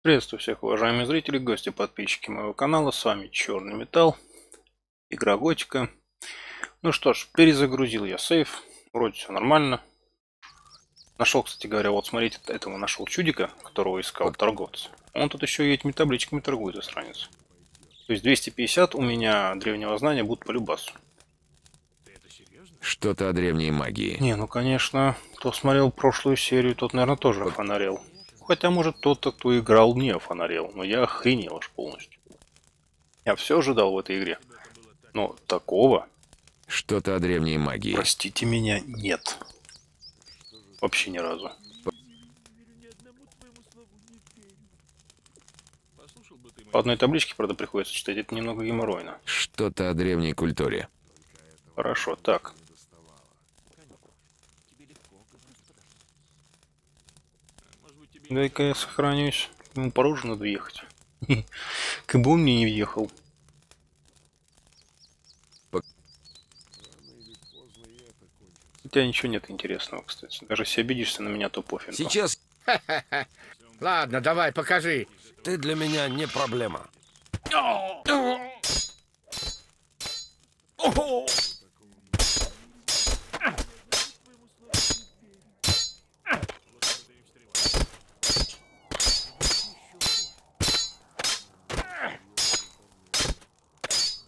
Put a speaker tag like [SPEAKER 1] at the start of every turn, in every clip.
[SPEAKER 1] Приветствую всех уважаемые зрители, гости, подписчики моего канала. С вами Черный Металл, игра Готика. Ну что ж, перезагрузил я сейф. Вроде все нормально. Нашел, кстати говоря, вот смотрите, этого нашел чудика, которого искал торговец. Он тут еще и этими табличками торгует, засранец. То есть 250 у меня древнего знания будут по любасу.
[SPEAKER 2] Что-то о древней магии.
[SPEAKER 1] Не, ну конечно, кто смотрел прошлую серию, тот, наверное, тоже офонарел. Хотя, может, тот, кто играл, не офонарел, но я охренел аж полностью. Я все ожидал в этой игре. Но такого,
[SPEAKER 2] Что-то о древней магии.
[SPEAKER 1] простите меня, нет. Вообще ни разу. По одной табличке, правда, приходится читать, это немного геморройно.
[SPEAKER 2] Что-то о древней культуре.
[SPEAKER 1] Хорошо, так. Дай-ка я сохранюсь. Ему по роже надо ехать. Как бы он мне не въехал. Хотя ничего нет интересного, кстати. Даже если обидишься на меня, то пофиг.
[SPEAKER 3] Сейчас
[SPEAKER 4] Ладно, давай, покажи.
[SPEAKER 3] ты для меня не проблема.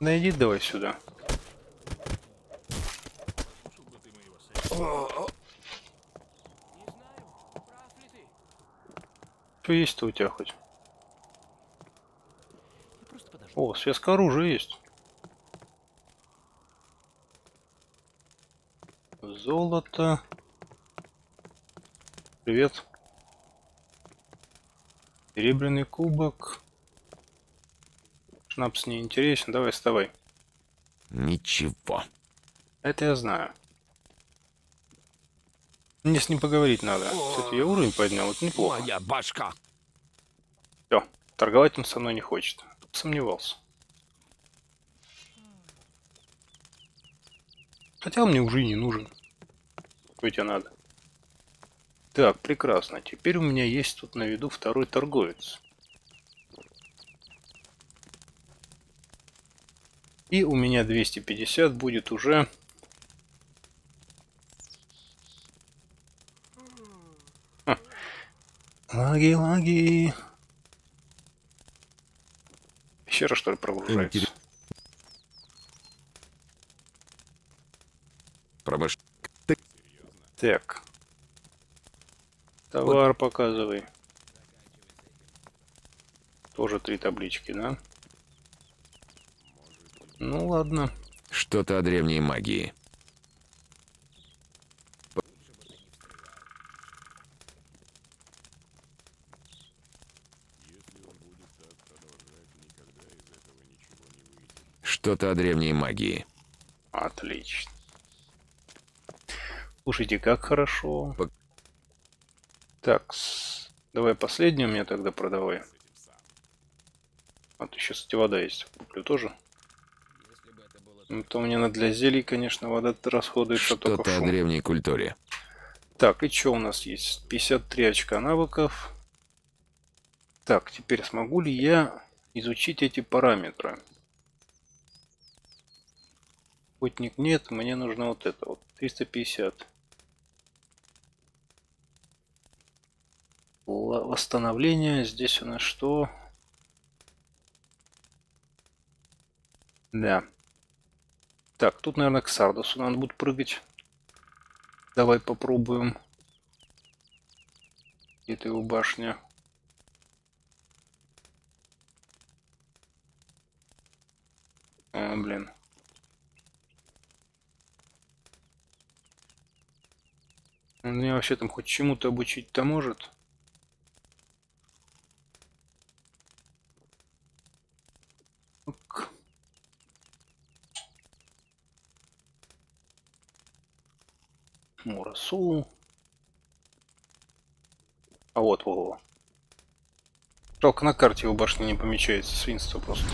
[SPEAKER 1] Да иди давай сюда. Что есть-то у тебя хоть? О, связка оружия есть. Золото. Привет. Серебряный кубок. Шнапс не интересен. Давай, вставай.
[SPEAKER 2] Ничего.
[SPEAKER 1] Это я знаю. Мне с ним поговорить надо. Кстати, я уровень поднял, это неплохо.
[SPEAKER 3] Моя башка.
[SPEAKER 1] Все, торговать он со мной не хочет. Сомневался. Хотя он мне уже и не нужен. Какой тебе надо? Так, прекрасно. Теперь у меня есть тут на виду второй торговец. И у меня 250 будет уже... Лаги, лаги. Пещера, что ли, прогружается?
[SPEAKER 2] Промыш...
[SPEAKER 1] Так. Товар показывай. Тоже три таблички, да? Ладно.
[SPEAKER 2] Что-то о древней магии. Что-то о древней магии.
[SPEAKER 1] Отлично. Слушайте, как хорошо.
[SPEAKER 2] Пок-
[SPEAKER 1] Так, с- давай последнюю мне тогда продавай. А то еще, кстати, вода есть. Куплю тоже. Ну, то мне надо для зелий, конечно, вода расходуется только
[SPEAKER 2] Что-то о
[SPEAKER 1] шум.
[SPEAKER 2] древней культуре.
[SPEAKER 1] Так, и что у нас есть? 53 очка навыков. Так, теперь смогу ли я изучить эти параметры? Охотник нет, мне нужно вот это вот. 350. Ла- Восстановление. Здесь у нас что? Да. Так, тут, наверное, к Сардосу надо будет прыгать. Давай попробуем. Это его башня. А, блин. Он меня вообще там хоть чему-то обучить-то может? Мурасу. А вот Вова. Жалко на карте его башни не помечается, свинство просто.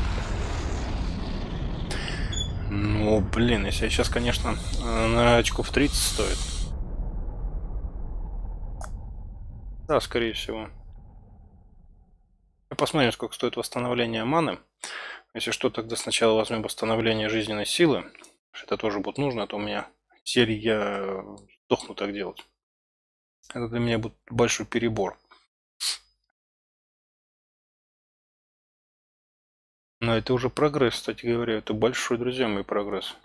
[SPEAKER 1] Ну, блин, если я сейчас, конечно, э, на очков 30 стоит. Да, скорее всего. Посмотрим, сколько стоит восстановление маны. Если что, тогда сначала возьмем восстановление жизненной силы. Это тоже будет нужно, а то у меня зелье я сдохну так делать. Это для меня будет большой перебор. Но это уже прогресс, кстати говоря. Это большой, друзья мои, прогресс.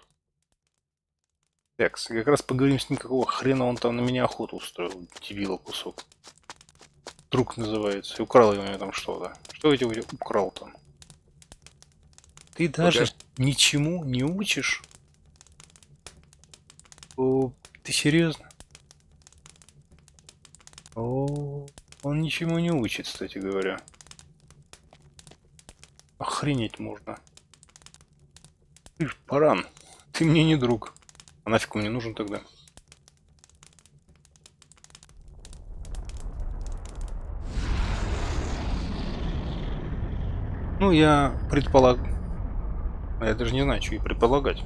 [SPEAKER 1] Так, как раз поговорим с ним, какого хрена он там на меня охоту устроил. Дебила кусок. Друг называется. И украл я у меня там что-то. Что эти украл там? Ты даже
[SPEAKER 2] Покажи.
[SPEAKER 1] ничему не учишь? Ты серьезно? О, он ничему не учит, кстати говоря. Охренеть можно. Ты ж баран. Ты мне не друг. А нафиг он мне нужен тогда? Ну, я предполаг... Я даже не знаю, что и предполагать.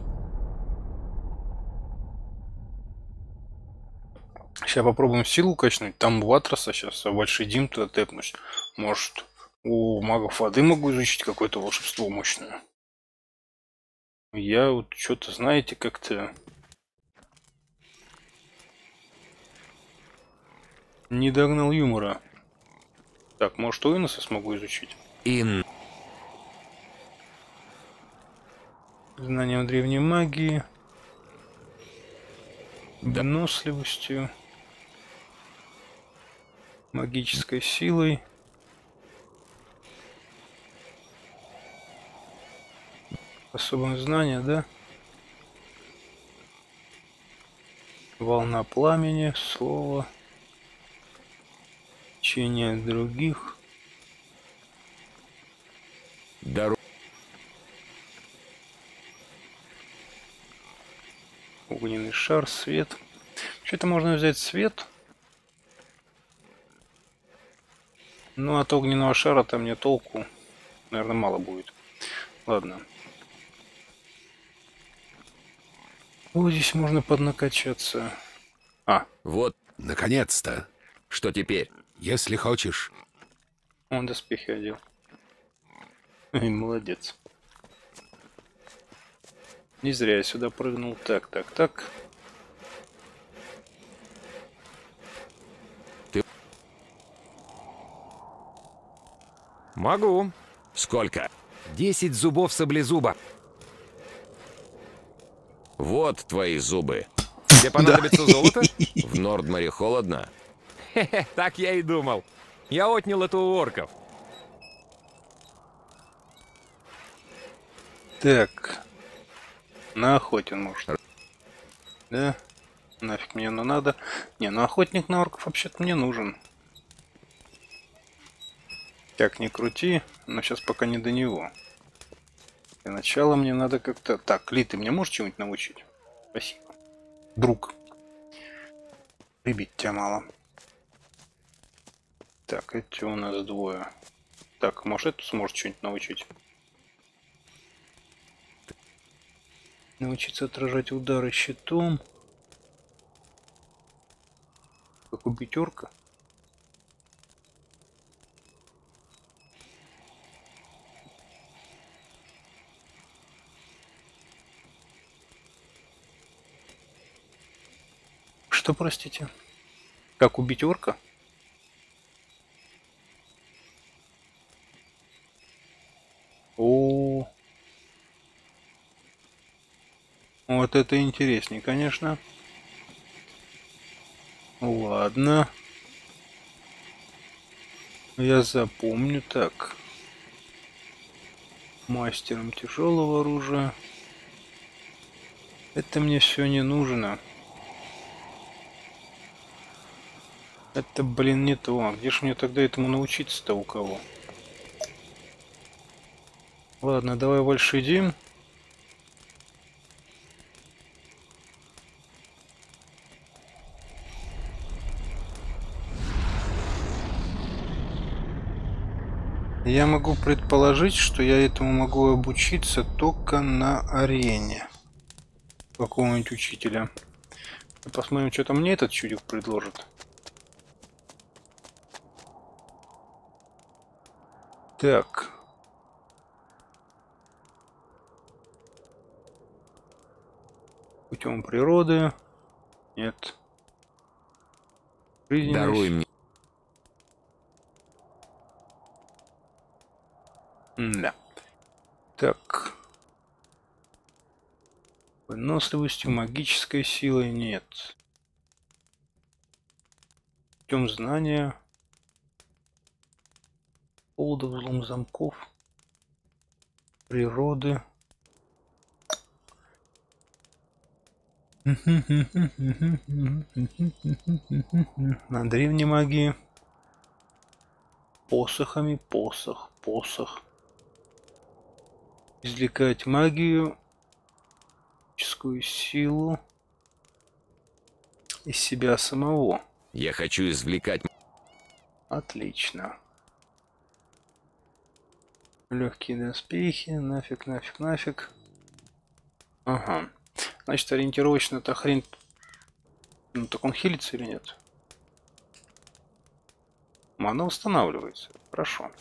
[SPEAKER 1] Сейчас попробуем силу качнуть. Там у Атраса сейчас, а большой Дим туда тэпнуть. Может, у магов воды могу изучить какое-то волшебство мощное. Я вот что-то, знаете, как-то... Не догнал юмора. Так, может, у Иноса смогу изучить?
[SPEAKER 2] Ин.
[SPEAKER 1] Знанием древней магии. Выносливостью. Магической силой. Особое знание, да? Волна пламени, слово. Течение других.
[SPEAKER 2] Дорога.
[SPEAKER 1] Огненный шар, свет. Что-то можно взять свет. Ну, от огненного шара там мне толку, наверное, мало будет. Ладно. Вот здесь можно поднакачаться. А,
[SPEAKER 2] Вот.
[SPEAKER 3] Наконец-то.
[SPEAKER 2] Что теперь?
[SPEAKER 3] Если хочешь.
[SPEAKER 1] он доспехи одел. Ай, Молодец. Не зря я сюда прыгнул. Так, так, так.
[SPEAKER 5] Могу.
[SPEAKER 2] Сколько?
[SPEAKER 5] Десять зубов саблезуба.
[SPEAKER 2] Вот твои зубы.
[SPEAKER 5] Тебе понадобится золото?
[SPEAKER 2] В Нордморе холодно.
[SPEAKER 5] Хе-хе, так я и думал. Я отнял это у орков.
[SPEAKER 1] Так. На охоте, может. Да? Нафиг мне оно надо. Не, ну охотник на орков вообще-то мне нужен. Как ни крути, но сейчас пока не до него. Для начала мне надо как-то... Так, Ли, ты мне можешь чего-нибудь научить? Спасибо. Друг. Прибить тебя мало. Так, эти у нас двое. Так, может, это сможет что-нибудь научить? Научиться отражать удары щитом. Как убить орка. Что, простите? Как убить орка? О, вот это интереснее, конечно. Ладно. Я запомню. Так. Мастером тяжелого оружия. Это мне все не нужно. Это, блин, не то. А Где ж мне тогда этому научиться-то у кого? Ладно, давай больше идем. Я могу предположить, что я этому могу обучиться только на арене. Какого-нибудь учителя. Посмотрим, что там мне этот чудик предложит. Так. Путем природы. Нет.
[SPEAKER 2] Даруй мне.
[SPEAKER 1] Да. Так. Выносливостью, магической силой нет. Путем знания. Холода, взлом замков. Природы. На древней магии. Посохами, посох, посох извлекать магию, магическую силу из себя самого.
[SPEAKER 2] Я хочу извлекать...
[SPEAKER 1] Отлично. Легкие доспехи, нафиг, нафиг, нафиг. Ага. Значит, ориентировочно эта хрень... Ну, так он хилится или нет? Мана восстанавливается. Хорошо.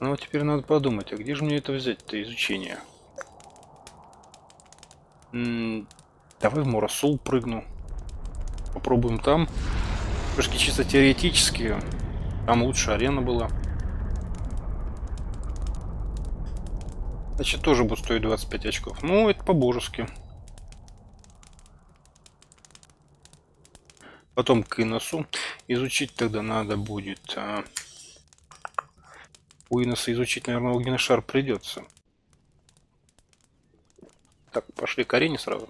[SPEAKER 1] Ну вот теперь надо подумать, а где же мне это взять-то изучение? М -м давай в Моросул прыгну. Попробуем там. Пушки чисто теоретически. Там лучше арена была. Значит, тоже будет стоить 25 очков. Ну, это по-божески. Потом к Иносу. Изучить тогда надо будет... А у Иноса изучить, наверное, огненный шар придется. Так, пошли к арене сразу.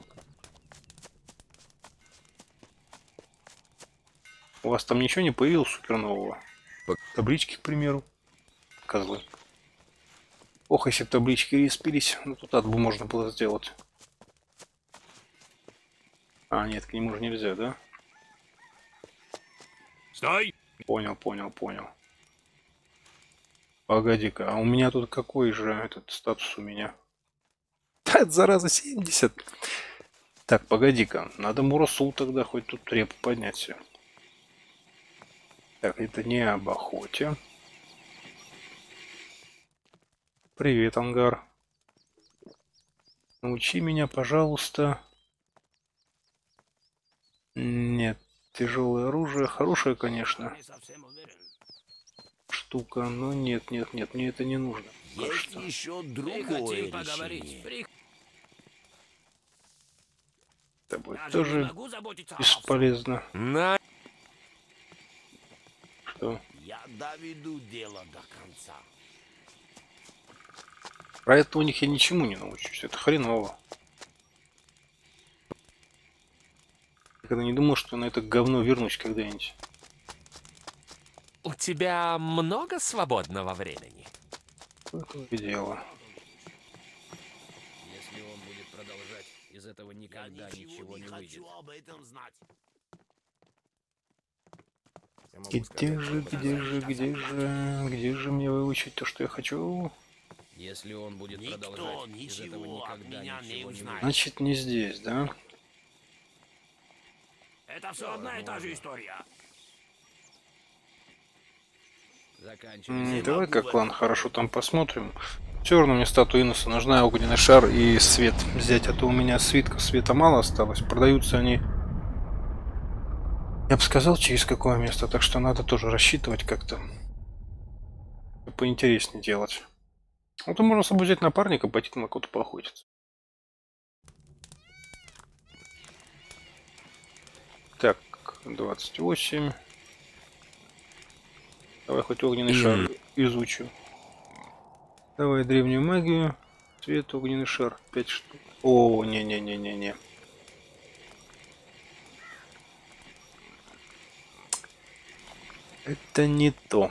[SPEAKER 1] У вас там ничего не появилось супер нового? Таблички, к примеру. Козлы. Ох, если бы таблички респились, ну тут бы можно было сделать. А, нет, к нему же нельзя, да?
[SPEAKER 4] Стой!
[SPEAKER 1] Понял, понял, понял. Погоди-ка, а у меня тут какой же этот статус у меня? Да, зараза, 70. Так, погоди-ка, надо Мурасул тогда хоть тут репу поднять все. Так, это не об охоте. Привет, Ангар. Научи меня, пожалуйста. Нет, тяжелое оружие, хорошее, конечно штука, но нет, нет, нет, мне это не нужно.
[SPEAKER 6] Есть что. еще другое решение.
[SPEAKER 1] Это будет тоже бесполезно.
[SPEAKER 5] На...
[SPEAKER 1] Что?
[SPEAKER 6] Я доведу дело до конца.
[SPEAKER 1] Про это у них я ничему не научусь. Это хреново. Я когда не думал, что на это говно вернусь когда-нибудь.
[SPEAKER 5] У тебя много свободного времени?
[SPEAKER 1] Это дело.
[SPEAKER 7] Если он будет продолжать, из этого никогда
[SPEAKER 6] Я
[SPEAKER 7] ничего, не выйдет.
[SPEAKER 6] хочу об этом знать.
[SPEAKER 1] Где
[SPEAKER 7] сказать,
[SPEAKER 1] же, где же, где же, где же мне выучить то, что я хочу?
[SPEAKER 7] Если он будет
[SPEAKER 6] Никто
[SPEAKER 7] продолжать, из этого
[SPEAKER 6] ничего
[SPEAKER 7] никогда
[SPEAKER 6] меня не
[SPEAKER 7] ничего не
[SPEAKER 6] узнает.
[SPEAKER 1] Значит, не здесь, да?
[SPEAKER 6] Это все одна и та же история.
[SPEAKER 1] Давай как клан хорошо там посмотрим. Все равно мне статуя Инуса нужна, огненный шар и свет взять, а то у меня свитков света мало осталось. Продаются они, я бы сказал, через какое место, так что надо тоже рассчитывать как-то. Поинтереснее делать. Вот можно с собой взять напарника, пойти на кого-то поохотиться. Так, 28. Давай хоть огненный шар изучу. Давай древнюю магию. Цвет огненный шар. 5 штук. О, не-не-не-не-не. Это не то.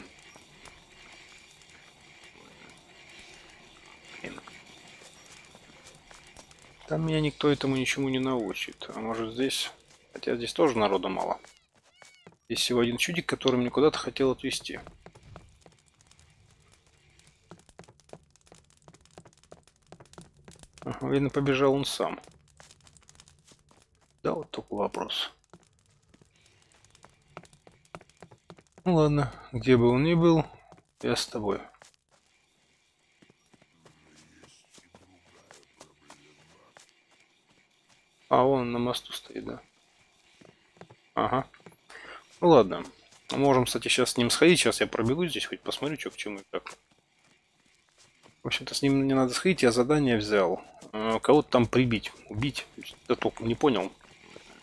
[SPEAKER 1] Там меня никто этому ничему не научит. А может здесь... Хотя здесь тоже народа мало. Здесь всего один чудик, который мне куда-то хотел отвезти. Видно, побежал он сам. Да, вот только вопрос. Ну ладно, где бы он ни был, я с тобой. А, он на мосту стоит, да. Ага. Ну ладно. Можем, кстати, сейчас с ним сходить. Сейчас я пробегу здесь, хоть посмотрю, что к чему и как. В общем-то, с ним не надо сходить, я задание взял. Э, Кого-то там прибить, убить. Да толком не понял.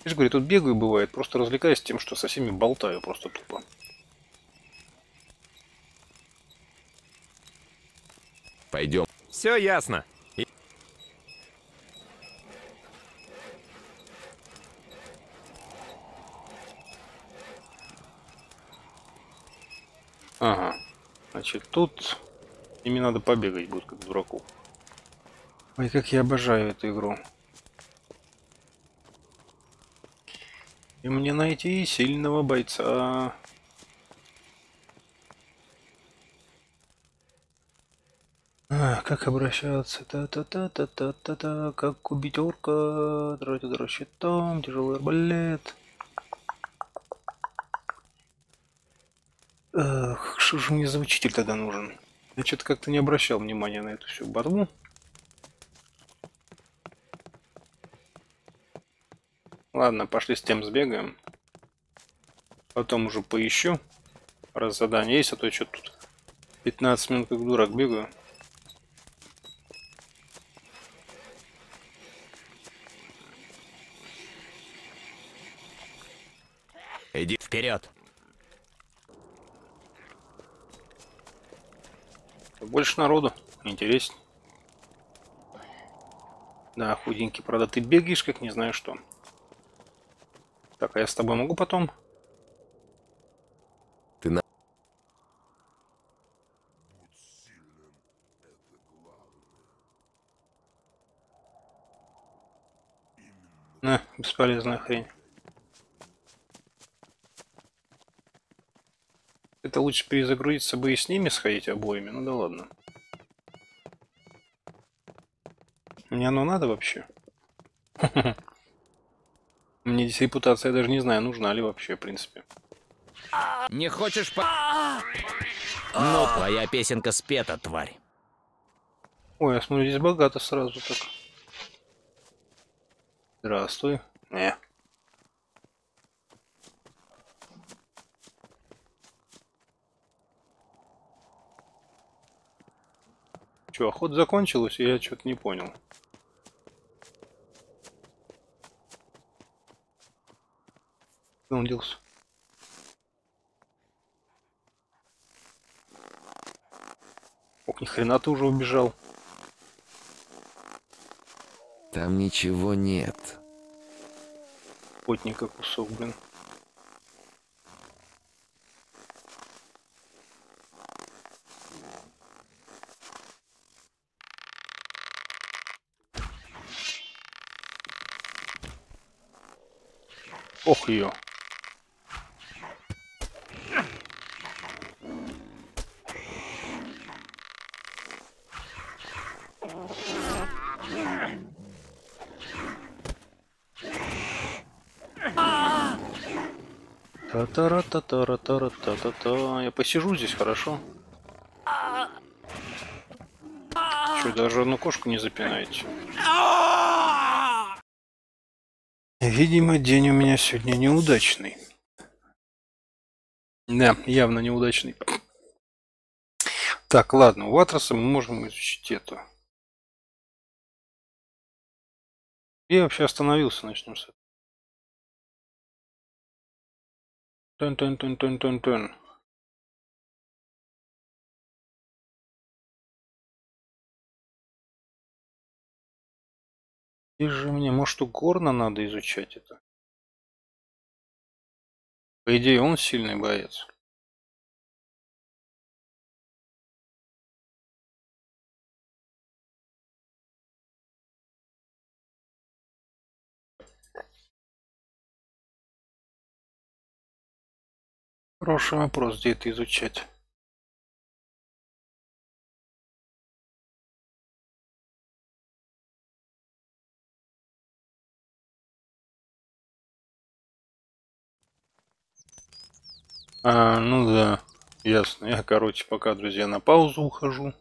[SPEAKER 1] Я же говорю, тут бегаю бывает, просто развлекаюсь тем, что со всеми болтаю просто тупо.
[SPEAKER 2] Пойдем.
[SPEAKER 5] Все ясно. И-
[SPEAKER 1] Ага. Значит, тут ими надо побегать будет, как дураку. Ой, как я обожаю эту игру. И мне найти сильного бойца. А, как обращаться? Та-та-та-та-та-та-та. Как убить орка? Драть удар щитом, тяжелый арбалет. Что же мне за учитель тогда нужен? Я что-то как-то не обращал внимания на эту всю борьбу. Ладно, пошли с тем сбегаем. Потом уже поищу. Раз задание есть, а то что тут 15 минут как дурак бегаю.
[SPEAKER 2] Иди.
[SPEAKER 7] Вперед!
[SPEAKER 1] Больше народу, интересней. Да, худенький, правда, ты бегаешь, как не знаю что. Так, а я с тобой могу потом?
[SPEAKER 2] Ты на...
[SPEAKER 1] На, бесполезная хрень. Это лучше перезагрузиться бы и с ними сходить обоими, ну да ладно. Мне оно надо вообще? Мне здесь репутация, я даже не знаю, нужна ли вообще, в принципе.
[SPEAKER 7] Не хочешь по... Ну, твоя песенка спета, тварь.
[SPEAKER 1] Ой, я смотрю, здесь богато сразу так. Здравствуй. Не. Че, охота закончилась, и я что-то не понял. Куда он делся? Ох, ни хрена ты уже убежал.
[SPEAKER 2] Там ничего нет.
[SPEAKER 1] Потника кусок, блин. Ох ее. та та ра та та ра та ра та та та Я посижу здесь, хорошо? Че, даже одну кошку не запинаете? Видимо, день у меня сегодня неудачный. Да, явно неудачный. Так, ладно, у Атраса мы можем изучить это. Я вообще остановился, начнем с этого. Тун-тун-тун-тун-тун-тун. И же мне, может, у Горна надо изучать это? По идее, он сильный боец. Хороший вопрос, где это изучать. А, ну да, ясно. Я, короче, пока, друзья, на паузу ухожу.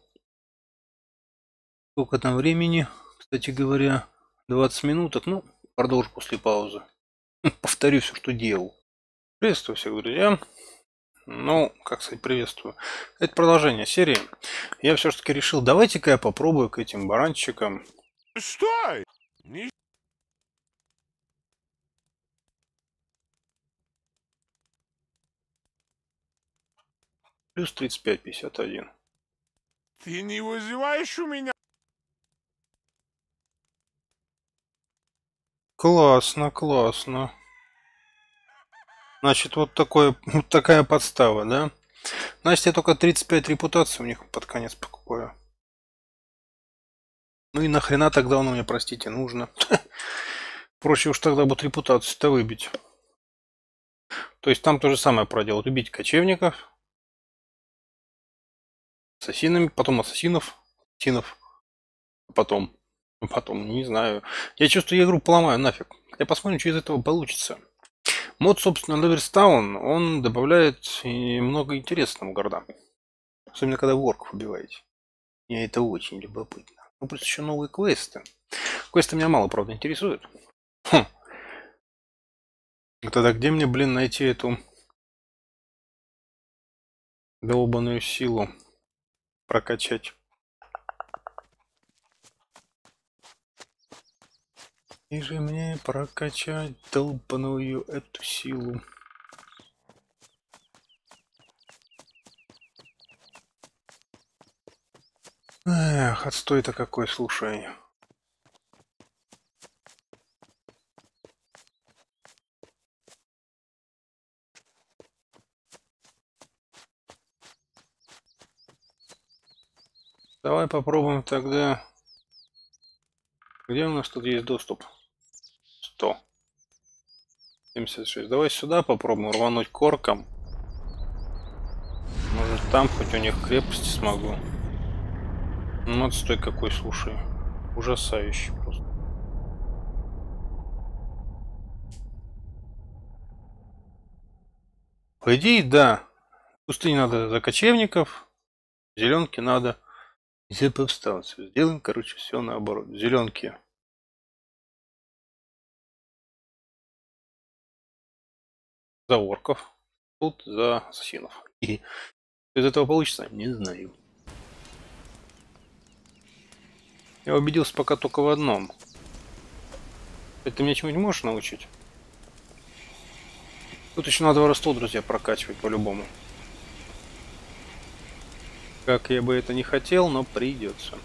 [SPEAKER 1] Сколько там времени, кстати говоря, 20 минуток. Ну, продолжу после паузы. Повторю все, что делал. Приветствую всех, друзья. Ну, как сказать, приветствую. Это продолжение серии. Я все-таки решил, давайте-ка я попробую к этим баранчикам.
[SPEAKER 8] Стой! Не-
[SPEAKER 1] Плюс 35, 51.
[SPEAKER 8] Ты не вызываешь у меня
[SPEAKER 1] Классно, классно. Значит, вот, такое, вот такая подстава, да? Значит, я только 35 репутаций у них под конец покупаю. Ну и нахрена тогда оно мне, простите, нужно? Проще уж тогда будет репутацию-то выбить. То есть там то же самое проделать. Убить кочевников. Ассасинами, потом ассасинов. Ассасинов. Потом. ну, Потом, не знаю. Я чувствую, я игру поломаю нафиг. Я посмотрим, что из этого получится. Мод, собственно, Леверстаун, он добавляет много интересного города. Особенно, когда вы орков убиваете. Мне это очень любопытно. Ну, плюс еще новые квесты. Квесты меня мало, правда, интересуют. Хм. А Тогда где мне, блин, найти эту долбаную силу прокачать? И же мне прокачать долбаную эту силу. Эх, отстой-то какой, слушай. Давай попробуем тогда. Где у нас тут есть доступ? 100. 76. Давай сюда попробуем рвануть корком. Может там хоть у них крепости смогу. Ну отстой какой, слушай. Ужасающий просто. По идее, да. В пустыне надо за кочевников. В зеленке надо за повстанцев. Сделаем, короче, все наоборот. В зеленке за орков. Тут за ассасинов. И из этого получится, не знаю. Я убедился пока только в одном. Ты меня чему-нибудь можешь научить? Тут еще надо воровство, друзья, прокачивать по-любому. Как я бы это не хотел, но придется.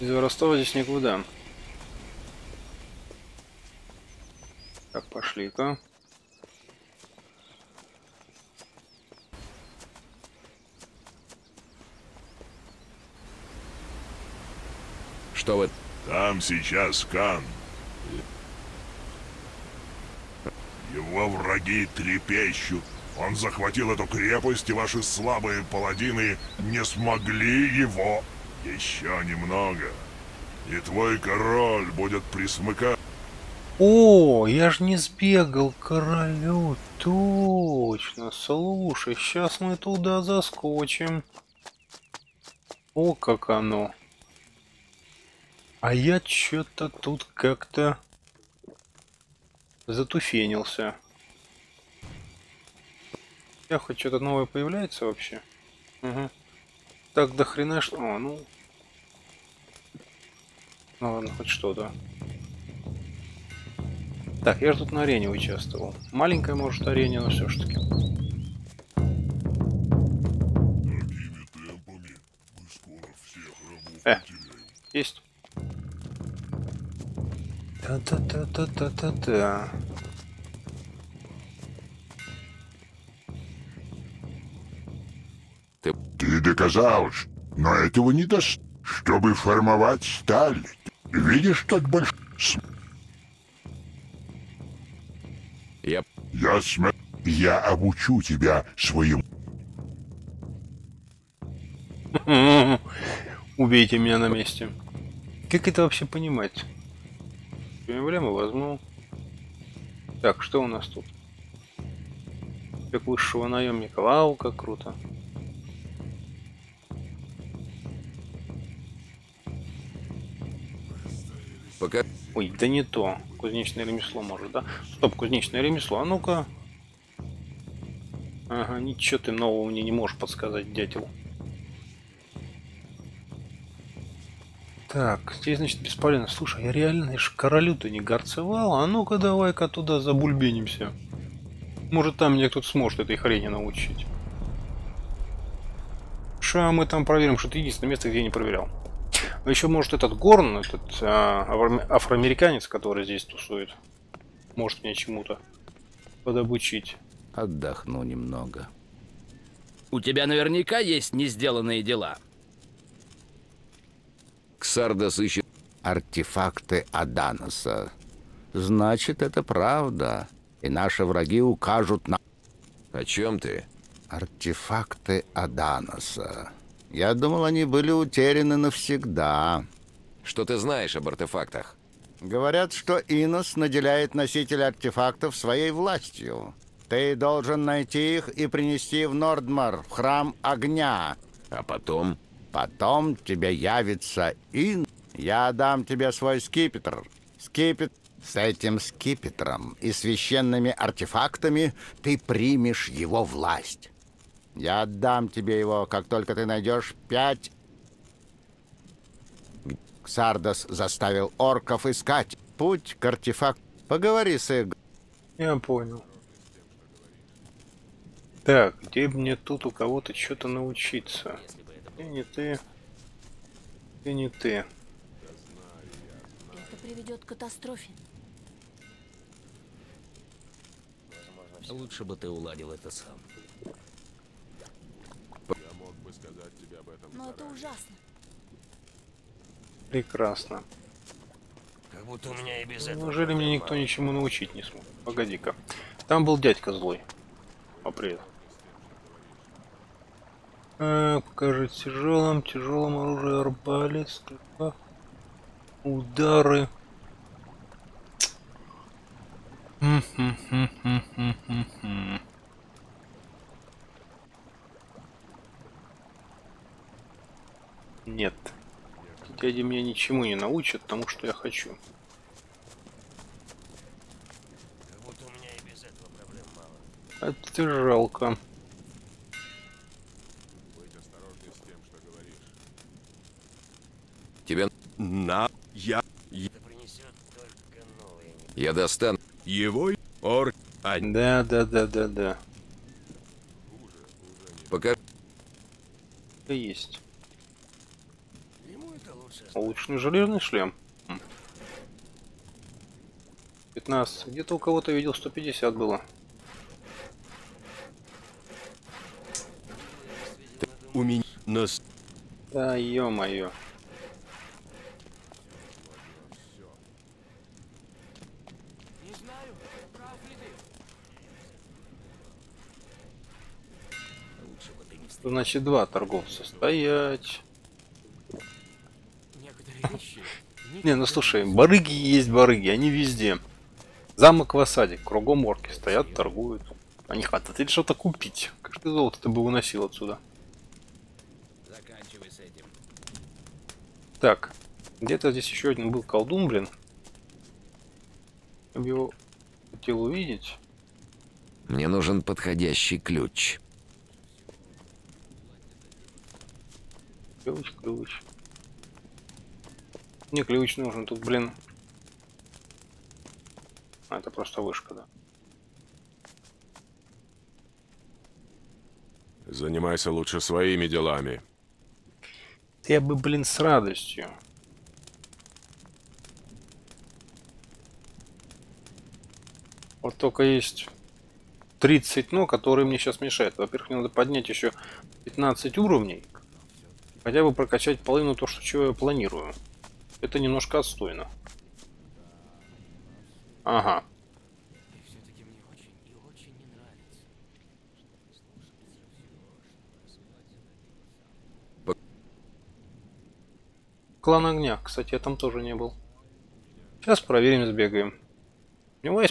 [SPEAKER 1] Из воровства здесь никуда. Так, пошли-ка.
[SPEAKER 2] Что вы...
[SPEAKER 8] Там сейчас Кан. Его враги трепещут. Он захватил эту крепость, и ваши слабые паладины не смогли его. Еще немного. И твой король будет присмыкать.
[SPEAKER 1] О, я ж не сбегал к королю. Точно. Слушай, сейчас мы туда заскочим. О, как оно. А я что-то тут как-то затуфенился. Я хоть что-то новое появляется вообще? Угу. Так до хрена что... О, ну... Ну ладно, хоть что-то. Так, я же тут на арене участвовал. Маленькая, может, арене, но все ж таки. Э. Есть. Та-та-та-та-та-та-та.
[SPEAKER 8] Ты доказал, но этого не даст. Чтобы формовать сталь, видишь тот большой...
[SPEAKER 2] Я...
[SPEAKER 8] Я см... Я обучу тебя своим...
[SPEAKER 1] Убейте меня на месте. Как это вообще понимать? Эмблему возьму. Так, что у нас тут? Как высшего наемника. Вау, как круто.
[SPEAKER 2] Пока...
[SPEAKER 1] Ой, да не то. Кузнечное ремесло может, да? Стоп, кузнечное ремесло. А ну-ка. Ага, ничего ты нового мне не можешь подсказать, дятел. Так, здесь, значит, бесполезно. Слушай, я реально, я ж королю-то не горцевал. А ну-ка давай-ка туда забульбенимся. Может, там мне кто-то сможет этой хрени научить. Ша, мы там проверим, что это единственное место, где я не проверял. Еще, может, этот Горн, этот а, афро- афроамериканец, который здесь тусует, может меня чему-то подобучить.
[SPEAKER 7] Отдохну немного. У тебя наверняка есть несделанные дела.
[SPEAKER 2] Ксардос ищет...
[SPEAKER 9] артефакты Аданоса. Значит, это правда. И наши враги укажут на
[SPEAKER 2] О чем ты?
[SPEAKER 9] артефакты Аданоса. Я думал, они были утеряны навсегда.
[SPEAKER 2] Что ты знаешь об артефактах?
[SPEAKER 9] Говорят, что Инос наделяет носителя артефактов своей властью. Ты должен найти их и принести в Нордмар, в храм огня.
[SPEAKER 2] А потом...
[SPEAKER 9] Потом тебе явится Ин. Я дам тебе свой скипетр. Скипет... С этим скипетром и священными артефактами ты примешь его власть. Я отдам тебе его, как только ты найдешь пять... Ксардос заставил орков искать путь к артефакту. Поговори с Иг...
[SPEAKER 1] Я понял. Так, где мне тут у кого-то что-то научиться? Ты не ты. Ты не ты.
[SPEAKER 10] Это приведет к катастрофе.
[SPEAKER 7] Лучше бы ты уладил это сам.
[SPEAKER 10] Но это ужасно.
[SPEAKER 1] Прекрасно.
[SPEAKER 6] Как будто у меня и без этого.
[SPEAKER 1] Неужели мне никто ничему научить не смог? Погоди-ка. Там был дядька злой. О, привет. А, покажи тяжелым, тяжелым оружие арбалет, стрельба, удары. М-хм-хм-хм-хм-хм-хм. Нет. Дяди меня ничему не научат тому, что я хочу.
[SPEAKER 6] Как будто у меня и без этого проблем мало.
[SPEAKER 1] Это жалко.
[SPEAKER 2] Тебе...
[SPEAKER 3] На... Я...
[SPEAKER 6] Это принесет только новые.
[SPEAKER 2] Я достану...
[SPEAKER 3] Его... Ор... А...
[SPEAKER 1] Да, да, да, да, да.
[SPEAKER 2] Пока...
[SPEAKER 1] Это есть. Улучшенный железный шлем. М. 15. Где-то у кого-то видел 150 было.
[SPEAKER 3] У меня... Нас...
[SPEAKER 1] Да, ё-моё. Значит, два торговца. Стоять. Не, ну слушай, барыги есть барыги, они везде. Замок в осаде, кругом орки стоят, торгуют. Они хотят или что-то купить. Как ты золото-то бы выносил отсюда?
[SPEAKER 7] Заканчивай с этим.
[SPEAKER 1] Так, где-то здесь еще один был колдун, блин. Я бы его хотел увидеть.
[SPEAKER 2] Мне нужен подходящий ключ.
[SPEAKER 1] Ключ, ключ. Не ключ нужен, тут, блин. А, это просто вышка, да.
[SPEAKER 3] Занимайся лучше своими делами.
[SPEAKER 1] Я бы, блин, с радостью. Вот только есть 30, ну, которые мне сейчас мешают. Во-первых, мне надо поднять еще 15 уровней. Хотя бы прокачать половину то, что чего я планирую. Это немножко отстойно. Ага. Клан огня. Кстати, я там тоже не был. Сейчас проверим, сбегаем.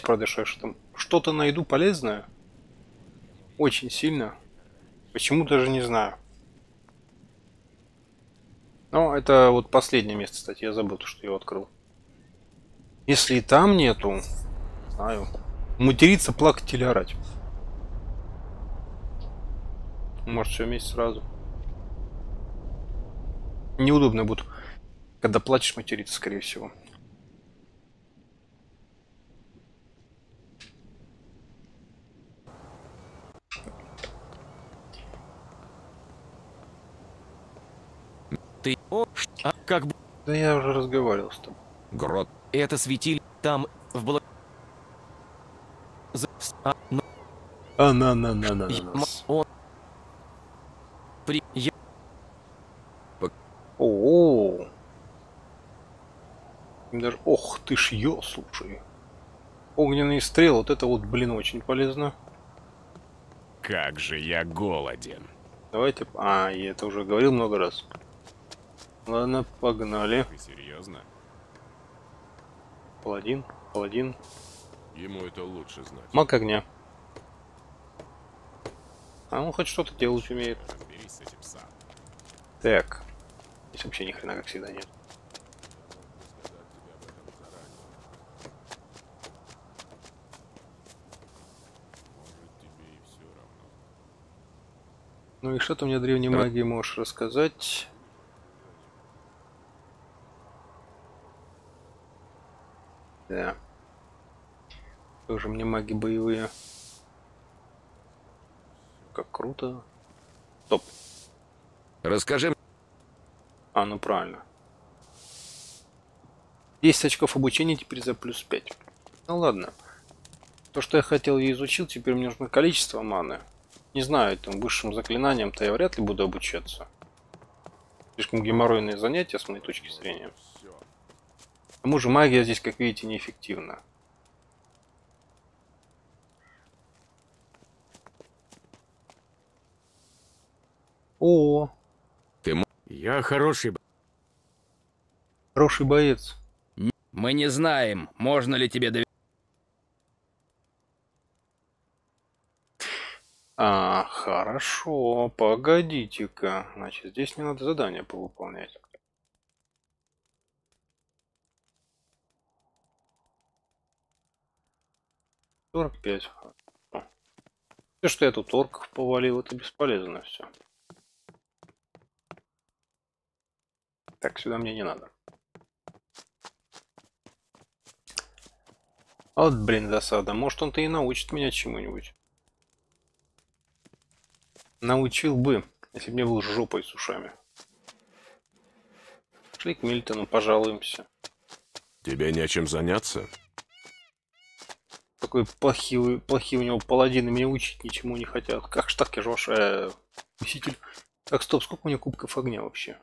[SPEAKER 1] Правда, что я что там что-то найду полезное. Очень сильно. Почему даже не знаю. Но это вот последнее место, кстати, я забыл, что я открыл. Если и там нету, знаю, материться, плакать или орать. Может, все вместе сразу. Неудобно будет, когда плачешь, материться, скорее всего.
[SPEAKER 5] Ты... О, а, как бы...
[SPEAKER 1] Да я уже разговаривал с тобой.
[SPEAKER 2] Грот.
[SPEAKER 5] Это светиль там, в бла... За- а, ну,
[SPEAKER 1] А на на на на на.
[SPEAKER 5] он... При... Я...
[SPEAKER 1] О. Даже, ох ты ж ё, слушай. Огненный стрел, вот это вот, блин, очень полезно.
[SPEAKER 3] Как же я голоден.
[SPEAKER 1] Давайте, а, я это уже говорил много раз. Ладно, погнали.
[SPEAKER 3] Ты серьезно?
[SPEAKER 1] Паладин, паладин.
[SPEAKER 3] Ему это лучше знать.
[SPEAKER 1] Маг огня. А он хоть что-то делать умеет.
[SPEAKER 3] Разберись с этим сам.
[SPEAKER 1] Так. Здесь вообще ни хрена как всегда нет. Ну и что ты мне древней магии можешь рассказать? Да. Тоже мне маги боевые. Как круто. Стоп.
[SPEAKER 2] Расскажи
[SPEAKER 1] А, ну правильно. 10 очков обучения теперь за плюс 5. Ну ладно. То, что я хотел, я изучил, теперь мне нужно количество маны. Не знаю, этим высшим заклинанием-то я вряд ли буду обучаться. Слишком геморройные занятия, с моей точки зрения. К тому же магия здесь, как видите, неэффективна. О,
[SPEAKER 4] Я хороший.
[SPEAKER 1] хороший боец.
[SPEAKER 7] Мы не знаем, можно ли тебе доверять.
[SPEAKER 1] А, хорошо, погодите-ка. Значит, здесь мне надо задание повыполнять. Сорок пять. Все, что я тут орков повалил, это бесполезно все. Так, сюда мне не надо. А Вот, блин, засада. Может, он-то и научит меня чему-нибудь. Научил бы, если бы не был жопой с ушами. Шли к Мильтону, пожалуемся.
[SPEAKER 3] Тебе нечем заняться?
[SPEAKER 1] Такой плохие, плохие у него паладины, меня учить ничему не хотят. Как ж так, я же ваш э, носитель. Так, стоп, сколько у меня кубков огня вообще?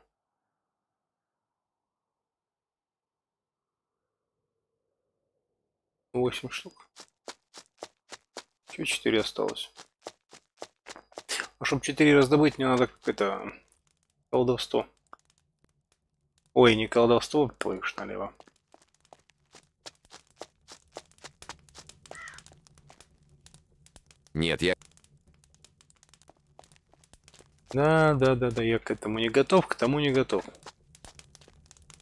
[SPEAKER 1] Восемь штук. Еще четыре осталось. А чтобы четыре раздобыть, мне надо как это колдовство. Ой, не колдовство, плывешь налево.
[SPEAKER 2] Нет, я...
[SPEAKER 1] Да, да, да, да, я к этому не готов, к тому не готов.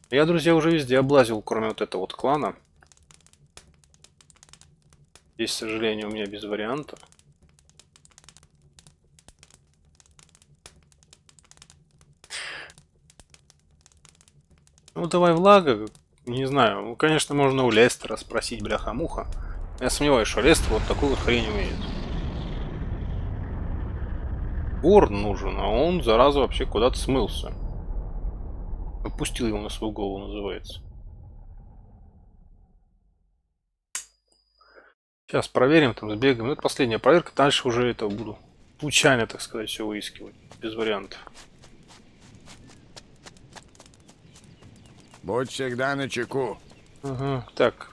[SPEAKER 1] Я, друзья, уже везде облазил, кроме вот этого вот клана. Здесь, к сожалению, у меня без вариантов. Ну, давай влага. Не знаю, ну, конечно, можно у Лестера спросить бляха-муха. Я сомневаюсь, что Лестер вот такую вот хрень умеет. Горн нужен, а он, зараза, вообще куда-то смылся. Опустил его на свою голову, называется. Сейчас проверим, там сбегаем. Ну, это последняя проверка. Дальше уже это буду случайно, так сказать, все выискивать. Без вариантов.
[SPEAKER 9] Будь всегда на чеку.
[SPEAKER 1] Ага, так.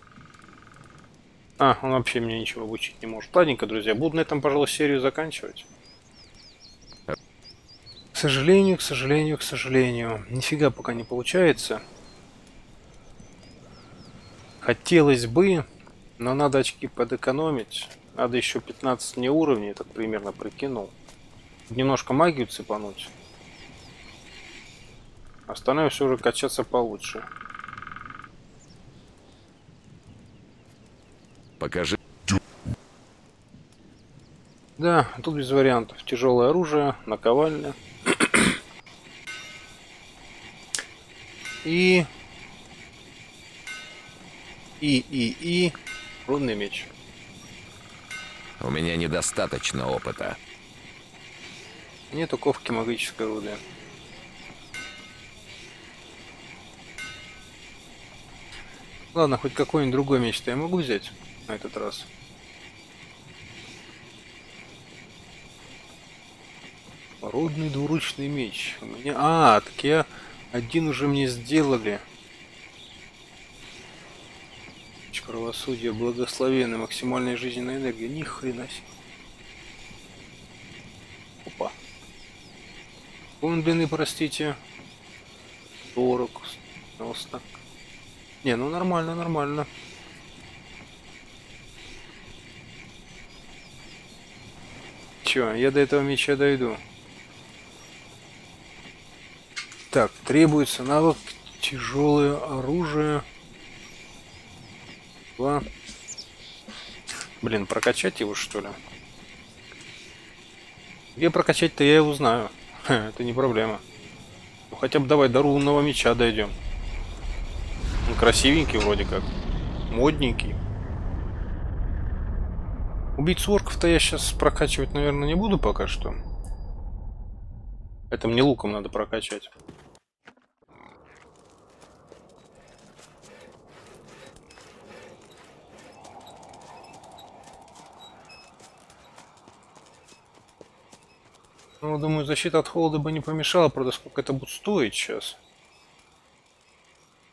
[SPEAKER 1] А, он вообще меня ничего обучить не может. Ладненько, друзья, буду на этом, пожалуй, серию заканчивать. К сожалению, к сожалению, к сожалению. Нифига пока не получается. Хотелось бы Но надо очки подэкономить. Надо еще 15 не уровней, так примерно прикинул. Немножко магию цепануть. Остальное все уже качаться получше.
[SPEAKER 2] Покажи.
[SPEAKER 1] Да, тут без вариантов. Тяжелое оружие, наковальня. И... И, и, и... Рунный меч.
[SPEAKER 2] У меня недостаточно опыта.
[SPEAKER 1] Нету ковки магической руды. Ладно, хоть какой-нибудь другой меч-то я могу взять на этот раз. Рудный двуручный меч. У меня... А, так я... Один уже мне сделали. Меч правосудия, благословенная, максимальная жизненная энергия. Ни хрена себе. Опа. Он длины, простите. 40. Носно. Не, ну нормально, нормально. Чё, я до этого меча дойду. Так, требуется навык тяжелое оружие. Два. Блин, прокачать его что ли? Где прокачать-то я его знаю. Это не проблема. Ну, хотя бы давай до рунного меча дойдем. Он красивенький вроде как. Модненький. Убийцу орков-то я сейчас прокачивать, наверное, не буду пока что. Это мне луком надо прокачать. Ну, думаю, защита от холода бы не помешала, правда, сколько это будет стоить сейчас.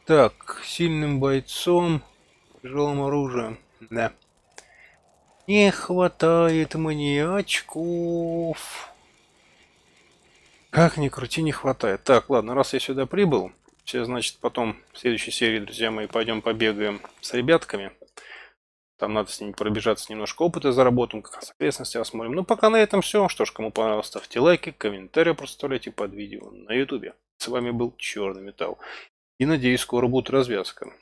[SPEAKER 1] Так, сильным бойцом, тяжелым оружием. Да. Не хватает мне очков. Как ни крути, не хватает. Так, ладно, раз я сюда прибыл, все, значит, потом в следующей серии, друзья мои, пойдем побегаем с ребятками. Там надо с ними пробежаться, немножко опыта заработаем, как раз окрестности осмотрим. Ну, пока на этом все. Что ж, кому понравилось, ставьте лайки, комментарии проставляйте под видео на ютубе. С вами был Черный Металл. И надеюсь, скоро будет развязка.